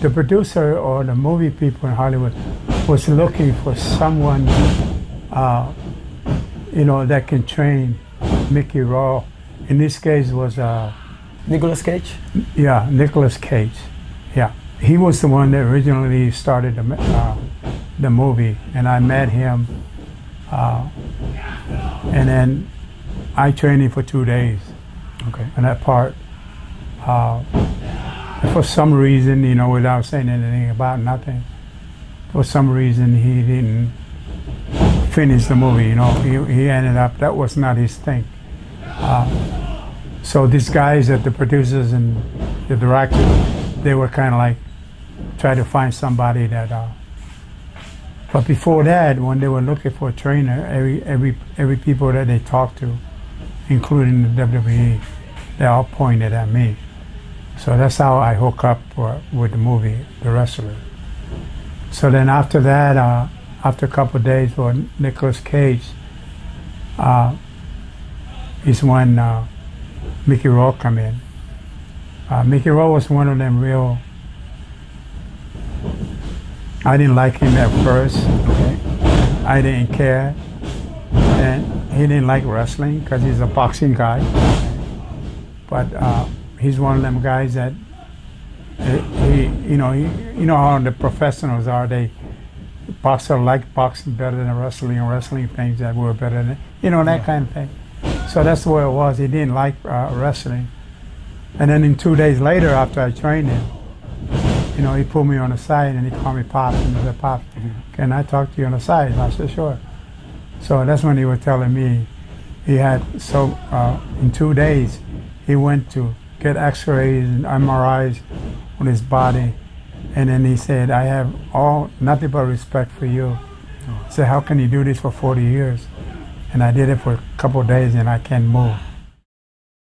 the producer or the movie people in Hollywood was looking for someone, uh, you know, that can train Mickey Rourke. In this case, was uh, Nicolas Cage. yeah Nicolas Cage. Yeah, he was the one that originally started the uh, the movie, and I met him, uh, and then I trained him for two days. Okay. And that part, uh, for some reason, you know, without saying anything about nothing, for some reason he didn't finish the movie. You know, he, he ended up that was not his thing. Uh, so these guys, that the producers and the director, they were kind of like try to find somebody that. Uh, but before that, when they were looking for a trainer, every every every people that they talked to, including the WWE, they all pointed at me. So that's how I hook up for, with the movie, The Wrestler. So then after that, uh, after a couple days for Nicolas Cage, uh, is when uh, Mickey Rourke come in. Uh, Mickey Rourke was one of them real. I didn't like him at first. Okay, I didn't care, and he didn't like wrestling because he's a boxing guy. But uh, he's one of them guys that he, he you know, he, you know how the professionals are. They boxer like boxing better than wrestling, and wrestling things that were better than you know that kind of thing. So that's the way it was. He didn't like uh, wrestling. And then in two days later, after I trained him, you know, he pulled me on the side and he called me Pop. And he said, Pop, can I talk to you on the side? And I said, sure. So that's when he was telling me he had, so uh, in two days, he went to get x-rays and MRIs on his body. And then he said, I have all, nothing but respect for you. Said, how can you do this for 40 years? And I did it for a couple of days and I can't move.